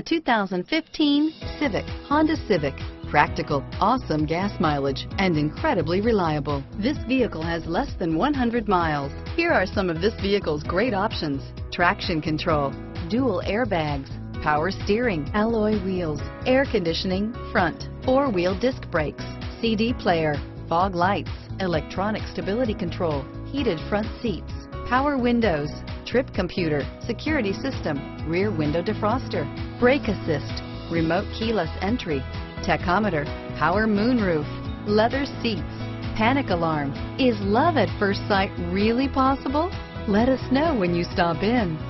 The 2015 Civic, Honda Civic. Practical, awesome gas mileage, and incredibly reliable. This vehicle has less than 100 miles. Here are some of this vehicle's great options. Traction control, dual airbags, power steering, alloy wheels, air conditioning, front, four-wheel disc brakes, CD player, fog lights, electronic stability control, heated front seats, power windows, trip computer, security system, rear window defroster, brake assist, remote keyless entry, tachometer, power moonroof, leather seats, panic alarm. Is love at first sight really possible? Let us know when you stop in.